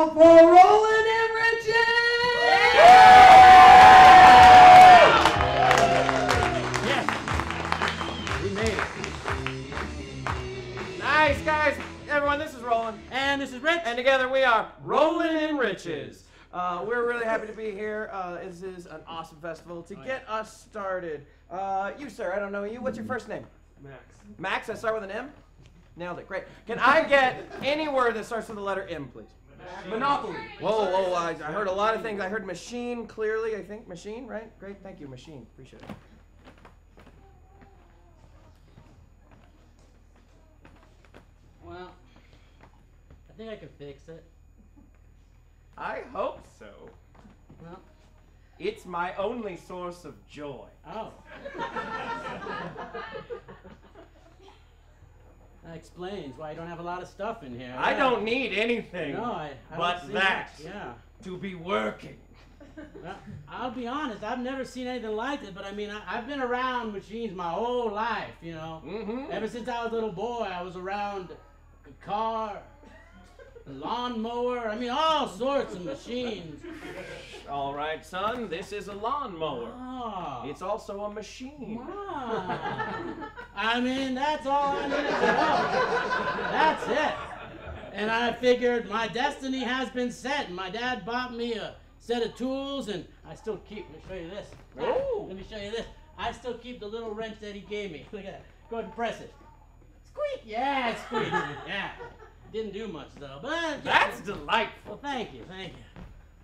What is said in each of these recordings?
now for Roland and We made it. Nice, guys. Everyone, this is Roland. And this is Rich. And together we are Rollin' in Riches. Uh, we're really happy to be here. Uh, this is an awesome festival. To get us started, uh, you, sir, I don't know you. What's your first name? Max. Max, I start with an M? Nailed it. Great. Can I get any word that starts with the letter M, please? Monopoly. Whoa, whoa, I, I heard a lot of things. I heard machine clearly, I think. Machine, right? Great, thank you, machine. Appreciate it. Well, I think I can fix it. I hope so. Well, It's my only source of joy. oh. that explains why I don't have a lot of stuff in here. I Yeah. don't need anything No, I, I but don't see that much. Yeah. to be working. Well, I'll be honest, I've never seen anything like it, but I mean, I, I've been around machines my whole life, you know. Mm-hmm. Ever since I was a little boy, I was around a car, a lawnmower, I mean, all sorts of machines. All right, son, this is a lawnmower. Oh. It's also a machine. Wow. I mean, that's all I need to know. That's it. And I figured my destiny has been set. My dad bought me a set of tools, and I still keep. Let me show you this. Oh. Let me show you this. I still keep the little wrench that he gave me. Look at that. Go ahead and press it. Squeak. Yeah, it squeaks. yeah. Didn't do much though, but That's delightful. well. Thank you, thank you.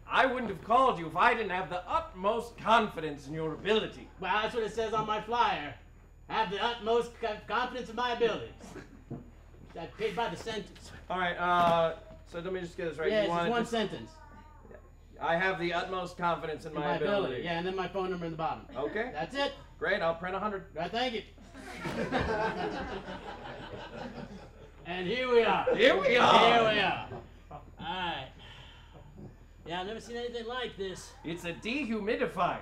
I wouldn't have called you if I didn't have the utmost confidence in your ability. Well, that's what it says on my flyer. Have the utmost confidence in my abilities. I paid by the sentence. All right, uh, so let me just get this right. yes, you it's one sentence. I have the utmost confidence in In my, ability. Yeah, and then my phone number in the bottom. Okay, That's it. great. I'll print a hundred. Right, thank you. and here we are. Here we are. Here we are. All right. Yeah, I've never seen anything like this. It's a dehumidifier.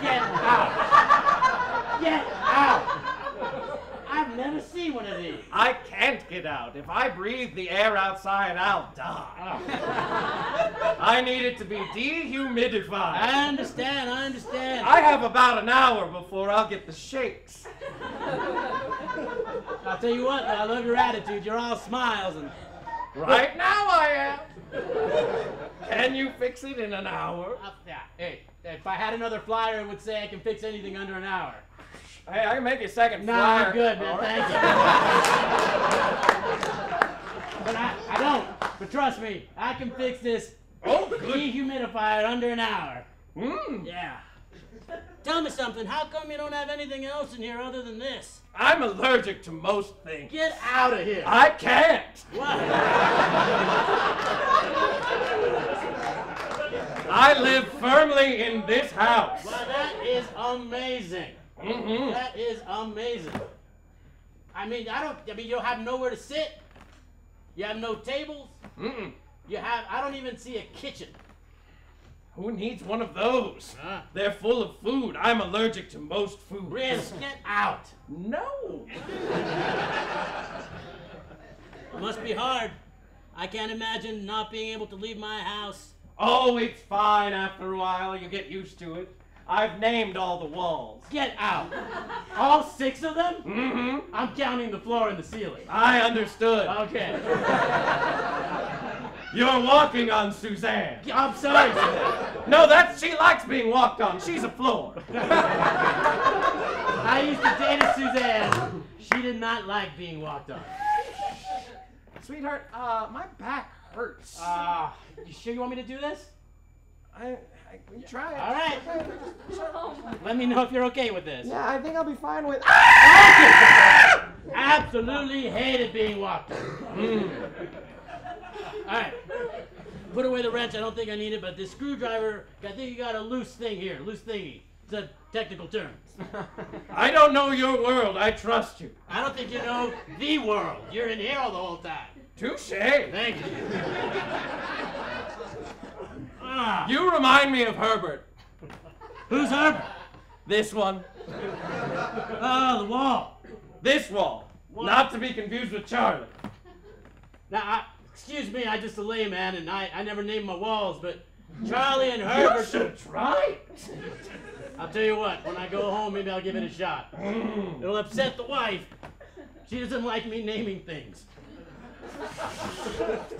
Get out! Get out! I've never seen one of these. I can't get out. If I breathe the air outside, I'll die. Ah. I need it to be dehumidified. I understand, I understand. I have about an hour before I'll get the shakes. I'll tell you what, I love your attitude. You're all smiles and Right now I am. Can you fix it in an hour? uh, yeah. Hey, if I had another flyer, it would say I can fix anything under an hour. Hey, I can make you a second No, flyer. I'm good, man. Right. Thank you. but I, I don't. But trust me, I can fix this Oh, good. dehumidifier under an hour. Mm. Yeah. Tell me something. How come you don't have anything else in here other than this? I'm allergic to most things. Get out of here. I can't. What? I live firmly in this house. Well, that is amazing. Mm-hmm. That is amazing. I mean, I don't. I mean, you have nowhere to sit. You have no tables. Mm-mm. You have. I don't even see a kitchen. Who needs one of those? Huh? They're full of food. I'm allergic to most food. Riz, get out. No. It must be hard. I can't imagine not being able to leave my house. Oh, it's fine after a while. You get used to it. I've named all the walls. Get out. All six of them? Mm-hmm. I'm counting the floor and the ceiling. I understood. Okay. You're walking on Suzanne. I'm sorry. Suzanne. No, that's she likes being walked on. She's a floor. I used to date a Suzanne. She did not like being walked on. Sweetheart, uh, my back hurts. Uh, you sure you want me to do this? I, I we try it. All right. Let me know if you're okay with this. Yeah, I think I'll be fine with. Absolutely hated being walked. Mm. All right. Put away the wrench. I don't think I need it, but this screwdriver, I think you got a loose thing here. Loose thingy. It's a technical term. I don't know your world. I trust you. I don't think you know the world. You're in here all the whole time. Touche. Thank you. Ah, You remind me of Herbert. who's Herbert? This one. Oh, the wall. This wall. What? Not to be confused with Charlie. Now, I, excuse me, I just a layman and I, I never named my walls, but Charlie and Herbert. should try. I'll tell you what, when I go home, maybe I'll give it a shot. It'll upset the wife. She doesn't like me naming things.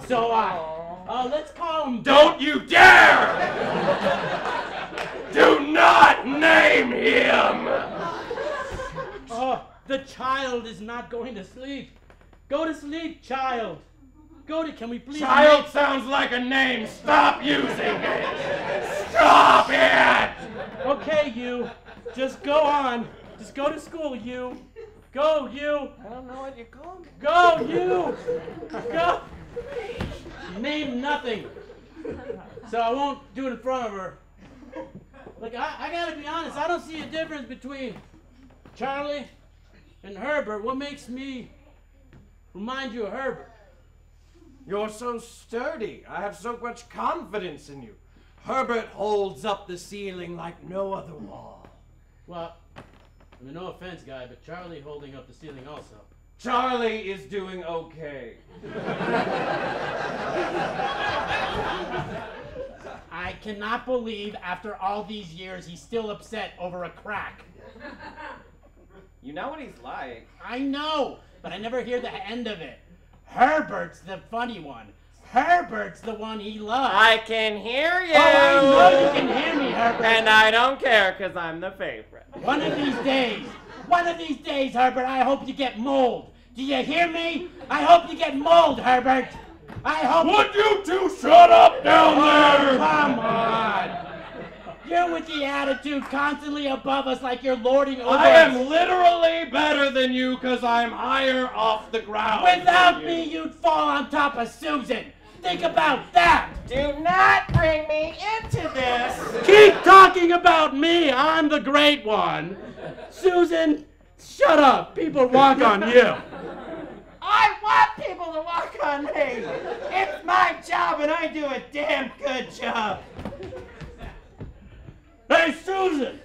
So, uh, uh let's call him. Don't you dare! Do not name him! Oh, the child is not going to sleep. Go to sleep, child. Go to. Can we please? Child sounds like a name. Stop using it! Stop it! Okay, you. Just go on. Just go to school, you. Go, you. I don't know what you call me. Go, you. Go. Name nothing. So I won't do it in front of her. Look, I, I gotta be honest. I don't see a difference between Charlie and Herbert. What makes me remind you of Herbert? You're so sturdy. I have so much confidence in you. Herbert holds up the ceiling like no other wall. Well, I mean, no offense, guy, but Charlie holding up the ceiling also. Charlie is doing okay. I cannot believe after all these years he's still upset over a crack. You know what he's like. I know, but I never hear the end of it. Herbert's the funny one. Herbert's the one he loves. I can hear you. oh, I know you can hear me, Herbert. And I don't care because I'm the favorite. One of these days, one of these days, Herbert, I hope you get mold. Do you hear me? I hope you get mold, Herbert. I hope. Would you two shut up down Oh, there? come on. You're with the attitude constantly above us like you're lording over I us. am literally better than you because I'm higher off the ground. Without than me, you. you'd fall on top of Susan. Think about that. Do not bring me into this. Keep talking about me. I'm the great one. Susan, shut up. People walk on you. I want people to walk on me. It's my job and I do a damn good job. Hey, Susan,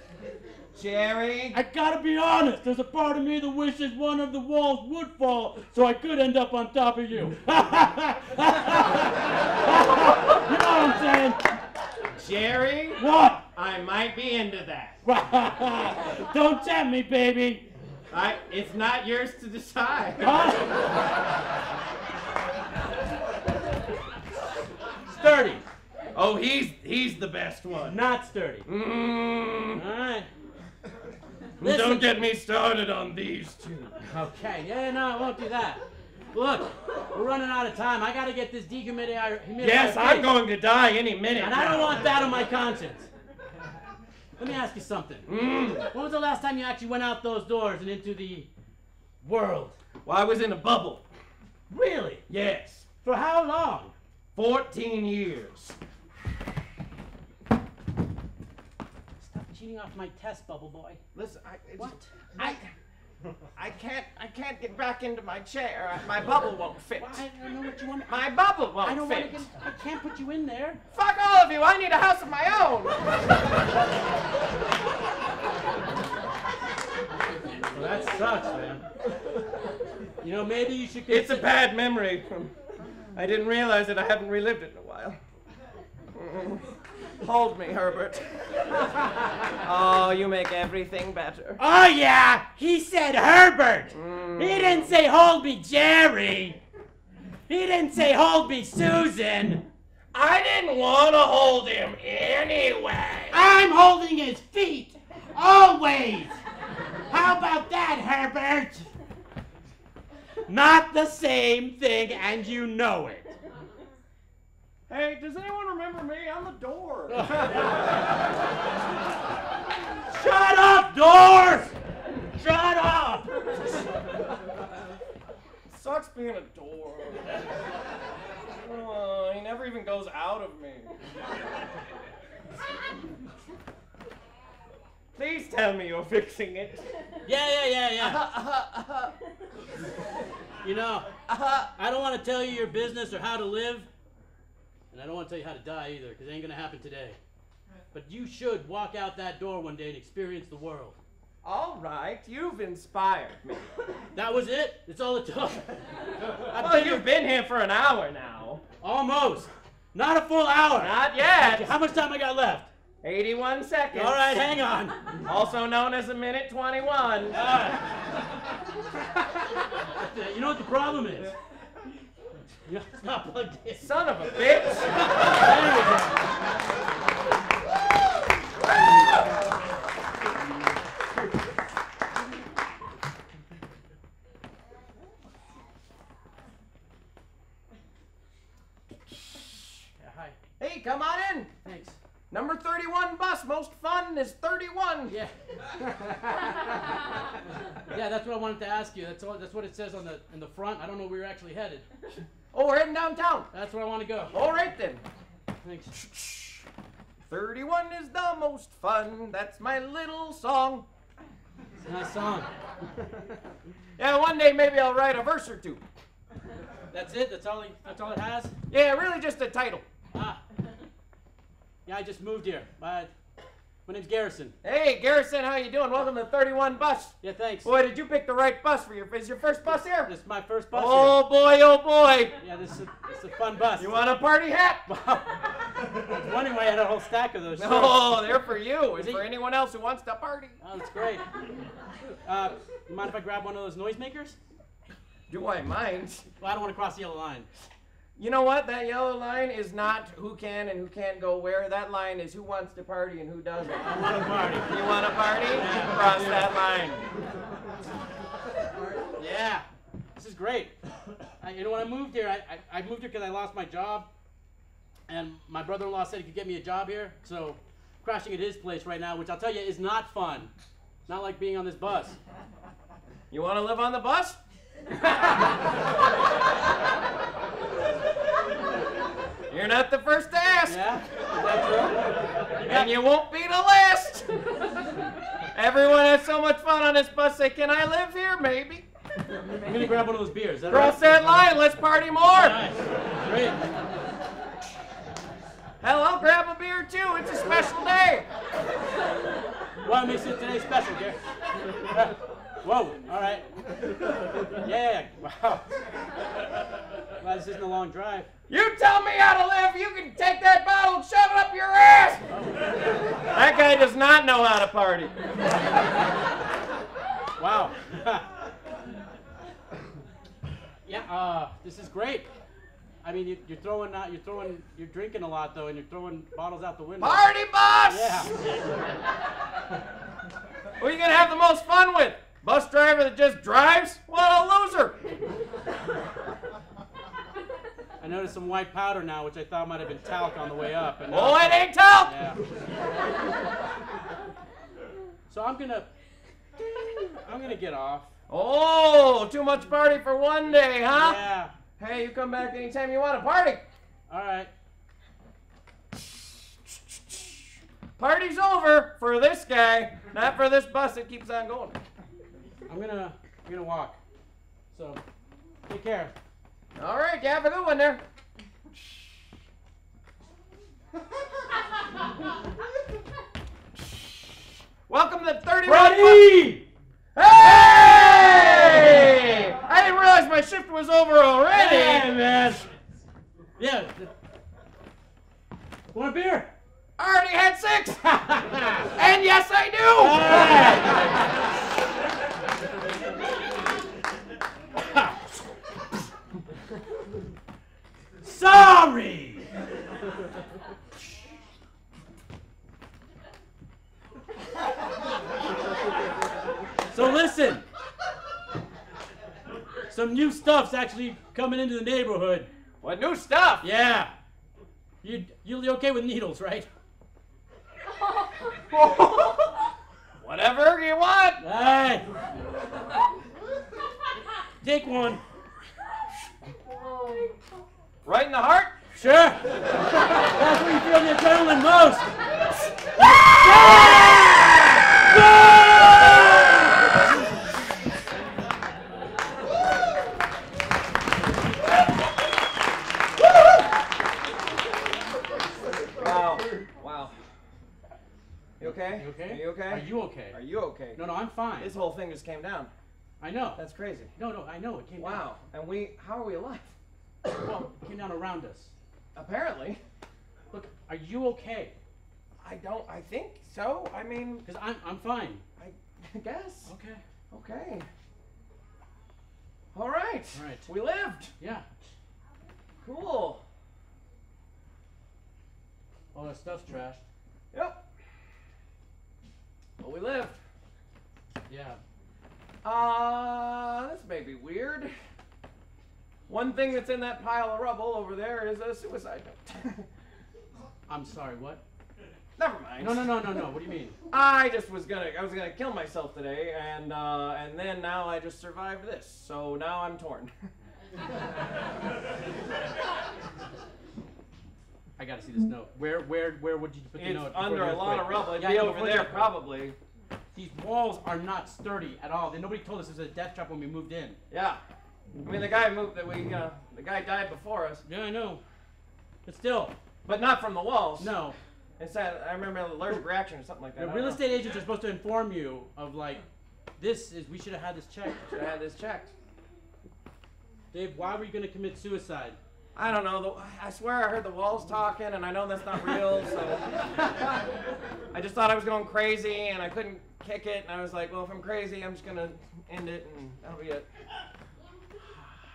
Jerry. I gotta be honest. There's a part of me that wishes one of the walls would fall so I could end up on top of you. you know what I'm saying? Jerry, What? I might be into that. Don't tempt me, baby. I it's not yours to decide. Huh? Sturdy. Oh, he's he's the best one. Not sturdy. Mm, All right. Listen. don't get me started on these two. Okay. Yeah, no, I won't do that. Look, we're running out of time. I gotta get this dehumidifier. humidifier Yes, I'm going to die any minute. And I don't want that on my conscience. Let me ask you something. Mm. When was the last time you actually went out those doors and into the world? Well, I was in a bubble. Really? Yes, For how long? 14 years. Stop cheating off my test, bubble boy. Listen, I it's- What? I I can't I can't get back into my chair. My bubble won't fit. Well, I don't know what you want. My bubble won't I don't want fit. to get. I can't put you in there. Fuck all of you! I need a house of my own. Well, that sucks, man. You know, maybe you should. It's a bad memory. I didn't realize it. I haven't relived it in a while. Hold me, Herbert. Oh, you make everything better. Oh yeah, he said Herbert. Mm. He didn't say hold me, Jerry. He didn't say hold me, Susan. I didn't want to hold him anyway. I'm holding his feet, always. How about that, Herbert? Not the same thing, and you know it. Hey, does anyone remember me? I'm the door. Shut up, doors! Shut up! Sucks being a door. Oh, he never even goes out of me. Please tell me you're fixing it. Yeah, yeah, yeah, yeah. Uh-huh, uh-huh, uh-huh. You know, I don't want to tell you your business or how to live, and I don't want to tell you how to die either, because it ain't gonna happen today. But you should walk out that door one day and experience the world. All right, you've inspired me. That was it. That's all it took. I Well, figured- you've been here for an hour now. Almost. Not a full hour. Not yet. How much time I got left? 81 seconds. All right, hang on. Also known as a minute 21. All right. you know what the problem is? Know, it's not plugged in. Son of a bitch. There we go. Hey, come on in. Number 31 bus. Most fun is 31. Yeah. yeah, that's what I wanted to ask you. That's all. That's what it says on the in the front. I don't know where you're actually headed. Oh, we're heading downtown. That's where I want to go. All right then. Thanks. 31 is the most fun. That's my little song. It's a nice song. Yeah, one day maybe I'll write a verse or two. That's it. That's all. He, that's all it has. Yeah, really just a title. Ah. Yeah, I just moved here. My, my name's Garrison. Hey, Garrison, how you doing? Welcome to 31 bus. Yeah, thanks. Boy, did you pick the right bus for your? Is your first bus here? This is my first bus. Oh boy, oh boy. Yeah, this is this is a fun bus. You want a party hat? Was wondering why I had a whole stack of those. shirts. No, they're for you. It's Is for anyone else who wants to party. Oh, that's great. Uh, you mind if I grab one of those noisemakers? Do I mind? Well, I don't want to cross the yellow line. You know what? That yellow line is not who can and who can't go where. That line is who wants to party and who doesn't. I want to party. You want to party? Cross that line. Yeah, this is great. I, you know, when I moved here, I, I, I moved here because I lost my job, and my brother-in-law said he could get me a job here. So, crashing at his place right now, which I'll tell you is not fun. Not like being on this bus. You want to live on the bus? You're not the first to ask, Yeah, is that true? and you won't be the last. Everyone has so much fun on this bus. Say, can I live here? Maybe. I'm gonna grab one of those beers. That Cross right? that line. Let's party more. Nice. Great. Hell, I'll grab a beer too. It's a special day. What makes it today special, Gary? Whoa, all right. Yeah, wow. Glad this isn't a long drive. You tell me how to live. You can take that bottle and shove it up your ass. That guy does not know how to party. Wow. yeah, uh, this is great. I mean, you, you're throwing out, you're throwing, you're drinking a lot though, and you're throwing bottles out the window. Party bus. Yeah. Who are you gonna have the most fun with? Bus driver that just drives? What a loser. I noticed some white powder now, which I thought might have been talc on the way up. And Oh, it ain't talc. Yeah. So I'm gonna, I'm gonna get off. Oh, too much party for one day, huh? Yeah. Hey, you come back anytime you want to party. All right. Party's over for this guy, not for this bus that keeps on going. I'm gonna, I'm gonna walk. So, take care. All right, you have a good one there. Welcome to 31. Brody! Hey! I didn't realize my shift was over already. Hey, man. Yeah. Want a beer? I already had six. and yes, I Sorry. so listen. Some new stuff's actually coming into the neighborhood. What new stuff? Yeah. You you're okay with needles, right? Whatever you want. Hey. Take one. Oh Right in the heart. Sure. That's where you feel the adrenaline most. Wow. Wow. You okay? You okay? Are you okay? Are you okay? Are you okay? No, no, I'm fine. This whole thing just came down. I know. That's crazy. No, no, I know. It came down. Wow. And we, how are we alive? Well, it came down around us. Apparently. Look, are you okay? I don't. I think so. I mean, Because I'm, I'm fine. I guess. Okay. Okay. All right. All right. We lived. Yeah. Cool. All that stuff's trashed. Yep. Well, we lived. Yeah. Uh, this may be weird. One thing that's in that pile of rubble over there is a suicide note. I'm sorry, what? Never mind. No, no, no, no, no. What do you mean? I just was gonna, I was gonna kill myself today, and uh, and then now I just survived this, so now I'm torn. I gotta see this note. Where, where, where would you put the it's note? under a lot of rubble. It'd Yeah, be over there probably. These walls are not sturdy at all. Nobody told us this was a death trap when we moved in. Yeah. I mean, the guy moved that we, uh, the guy died before us, Yeah, I know. But still, but not from the walls. no. It's that I remember an allergic reaction or something like that. The real estate agents are supposed to inform you of like, this is we should have had this checked. Should have had this checked. Dave, why were you gonna commit suicide? I don't know. The, I swear I heard the walls talking, and I know that's not real. So I just thought I was going crazy, and I couldn't kick it. And I was like, well, if I'm crazy, I'm just gonna end it, and that'll be it.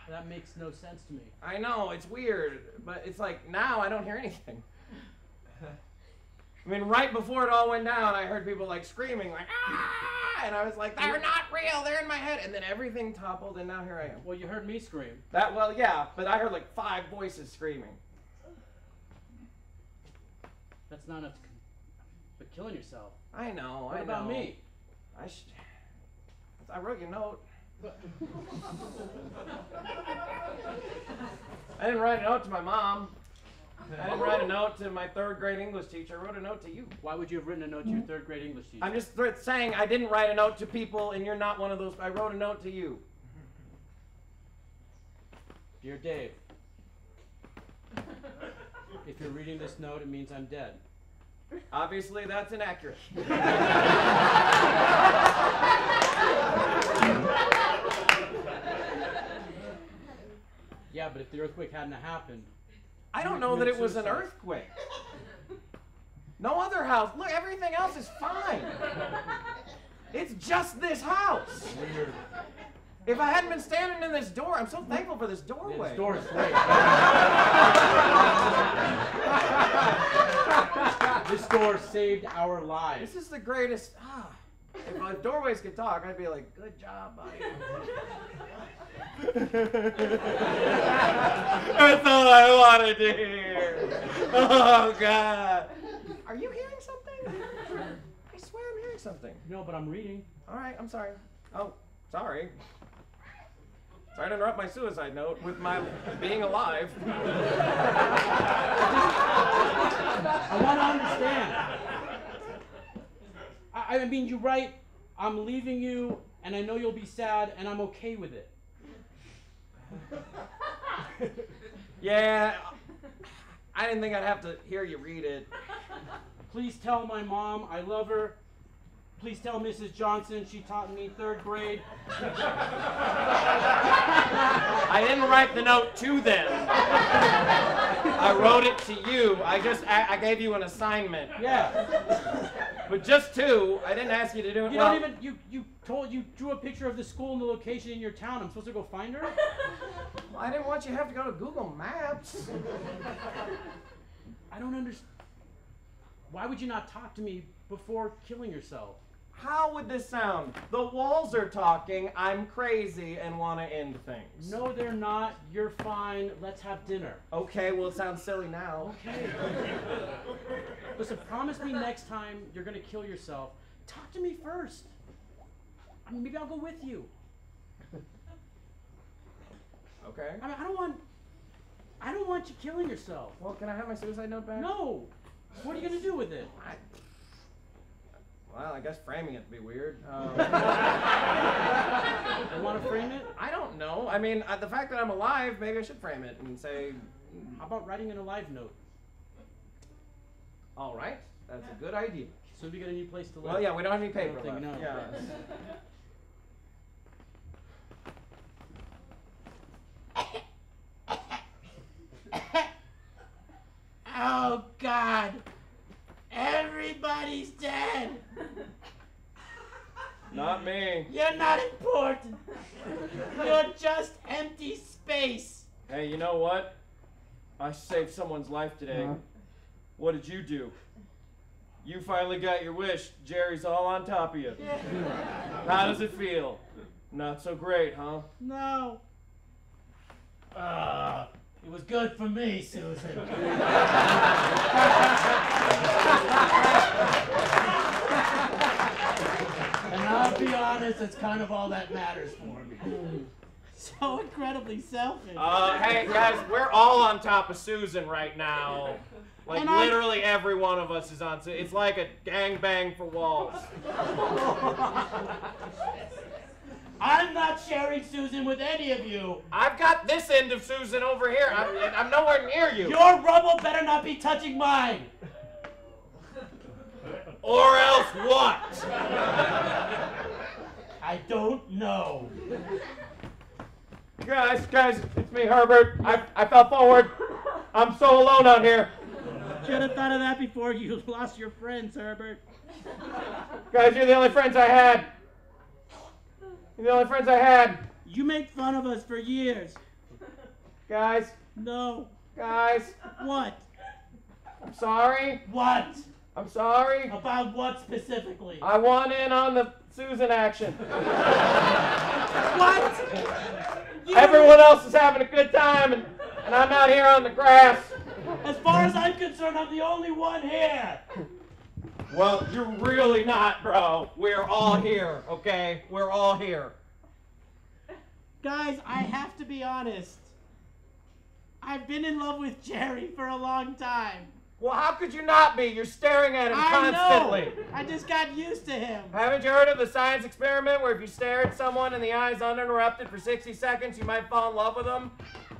That makes no sense to me. I know it's weird, but it's like now I don't hear anything. I mean, right before it all went down, I heard people like screaming, like ah, and I was like, they're not real. They're in my head, and then everything toppled, and now here I am. Well, you heard me scream. That well, yeah, but I heard like five voices screaming. That's not enough. To, con- but killing yourself. I know. What I about know. me? I should. I wrote you a note. I didn't write a note to my mom. I didn't write a note to my third grade English teacher. I wrote a note to you. Why would you have written a note to your third grade English teacher? I'm just th- saying I didn't write a note to people, and you're not one of those. I wrote a note to you. Dear Dave, if you're reading this note, it means I'm dead. Obviously, that's inaccurate. Yeah, but if the earthquake hadn't happened, I don't know that it was an suicide. earthquake. No other house. Look, everything else is fine. It's just this house. weird. If I hadn't been standing in this door, I'm so thankful for this Yeah, doorway. this door is great. this door saved our lives. This is the greatest. Ah, if uh, doorways could talk, I'd be like, "Good job, buddy." That's all I wanted to hear. Oh God. Are you hearing something? I swear I'm hearing something. No, but I'm reading. All right, I'm sorry. Oh, sorry. Sorry to interrupt my suicide note with my being alive. I want to understand. I, I mean, you're right. I'm leaving you, and I know you'll be sad, and I'm okay with it. Yeah, I didn't think I'd have to hear you read it. Please tell my mom I love her. Please tell Mrs. Johnson she taught me third grade. I didn't write the note to them. I wrote it to you. I just I, I gave you an assignment. Yeah. But just two. I didn't ask you to do it. You well, don't even you you told you drew a picture of the school and the location in your town. I'm supposed to go find her? I didn't want you to have to go to Google Maps. I don't understand. Why would you not talk to me before killing yourself? How would this sound? The walls are talking. I'm crazy and want to end things. No, they're not. You're fine. Let's have dinner. Okay, well it sounds silly now. Okay. Listen, promise me next time you're gonna kill yourself. Talk to me first. I mean, maybe I'll go with you. Okay. I mean, I don't want. I don't want you killing yourself. Well, can I have my suicide note back? No. What are you gonna do with it? I, well, I guess framing it'd be weird. Um, You want to frame it? I don't know. I mean, uh, the fact that I'm alive, maybe I should frame it and say, How about writing in a live note? all right, that's a good idea. So we get a new place to live. Well, yeah, we don't have any paper I don't paper think- Everybody's dead. Not me. You're not important. You're just empty space. Hey, you know what? I saved someone's life today. What did you do? You finally got your wish. Jerry's all on top of you. Yeah. How does it feel? Not so great, huh? No. Uh it was good for me, Susan. and I'll be honest, it's kind of all that matters for me. So incredibly selfish. Uh, hey guys, we're all on top of Susan right now. Like And I- literally every one of us is on. It's like a gangbang for walls. I'm not sharing Susan with any of you. I've got this end of Susan over here. I'm, I'm nowhere near you. Your rubble better not be touching mine. Or else what? I don't know. Guys, guys, it's me, Herbert. I, I fell forward. I'm so alone out here. Should have thought of that before you lost your friends, Herbert. Guys, you're the only friends I had. You're the only friends I had. You make fun of us for years. Guys, No. guys, What? I'm sorry. What? I'm sorry. About what specifically? I want in on the Susan action. what? You- Everyone else is having a good time, and, and I'm out here on the grass. As far as I'm concerned, I'm the only one here. Well, you're really not, bro. We're all here, okay? We're all here. Guys, I have to be honest. I've been in love with Jerry for a long time. Well, how could you not be? You're staring at him I constantly. know. I just got used to him. Haven't you heard of the science experiment where if you stare at someone in the eyes uninterrupted for 60 seconds, you might fall in love with them?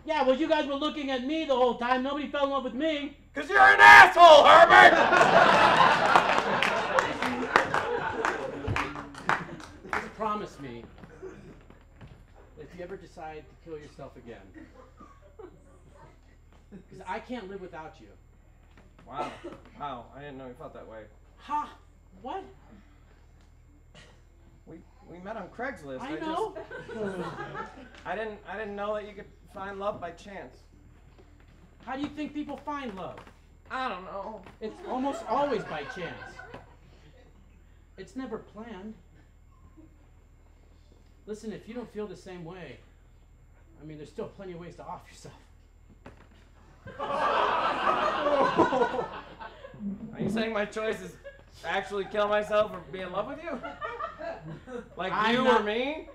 Yeah, well, you guys were looking at me the whole time. Nobody fell in love with me. Because you're an asshole, Herbert! Just promise me if you ever decide to kill yourself again, because I can't live without you. wow. Wow. I didn't know you felt that way. Ha! What? We, we met on Craigslist. I just- know. I didn't I didn't know that you could find love by chance. How do you think people find love? I don't know. It's almost always by chance. It's never planned. Listen, if you don't feel the same way, I mean, there's still plenty of ways to off yourself. Are you saying my choice is actually kill myself or be in love with you? Like I'm you or me?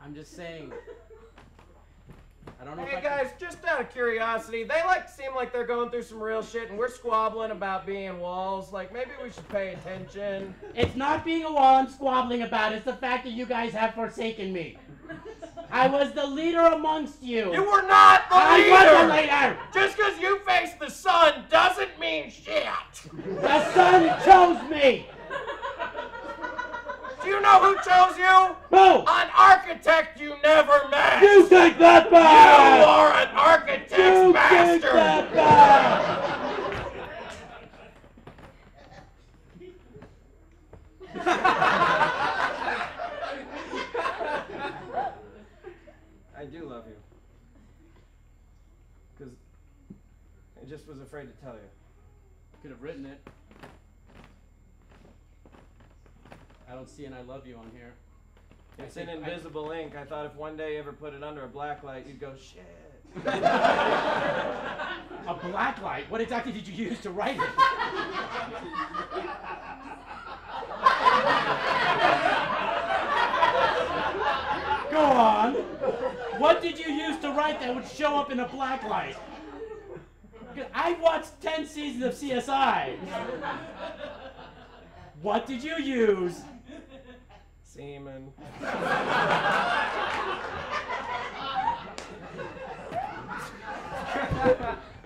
I'm just saying. I don't know Hey if I guys, just out of curiosity, they like seem like they're going through some real shit and we're squabbling about being walls. Like maybe we should pay attention. It's not being a wall I'm squabbling about. It's the fact that you guys have forsaken me. I was the leader amongst you. You were not the I leader! was the leader. Just because you face the sun doesn't mean shit! The sun chose me. Do you know who chose you? Who? An architect you never met! You take that back. You are an architect's You take that back. I do love you. Because I just was afraid to tell you. could have written it. I don't see an I love you on here. It's I in think I- invisible ink. I thought if one day you ever put it under a black light, you'd go, shit. A black light? What exactly did you use to write it? Go on. What did you use to write that would show up in a black light? I've watched 10 seasons of CSI. What did you use? Semen.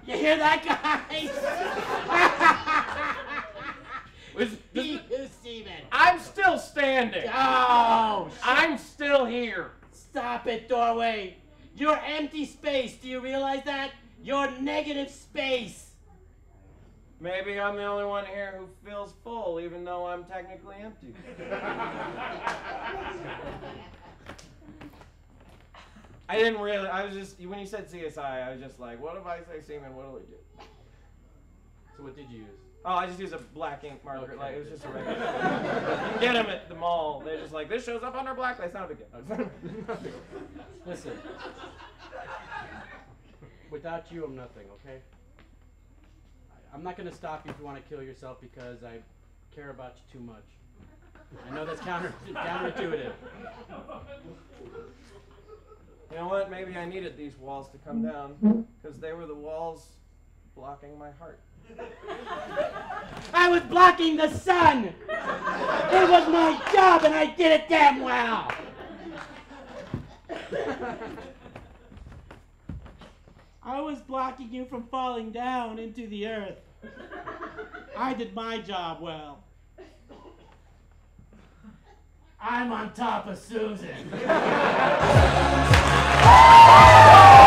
You hear that, guys? Was- semen. I'm still standing. Oh, I'm still here. stop it, doorway. You're empty space. Do you realize that? You're negative space. Maybe I'm the only one here who feels full, even though I'm technically empty. I didn't really. I was just when you said CSI, I was just like, what if I say semen? What'll it do? So what did you use? Oh, I just used a black ink marker. Okay, like it was just a regular. get them at the mall. They're just like this shows up under black. It's not a big deal. Listen. Without you, I'm nothing, okay? I'm not gonna stop you if you want to kill yourself because I care about you too much. I know that's counter counterintuitive. You know what? Maybe I needed these walls to come down because they were the walls blocking my heart. I was blocking the sun. It was my job, and I did it damn well. I was blocking you from falling down into the earth. I did my job well. I'm on top of Susan.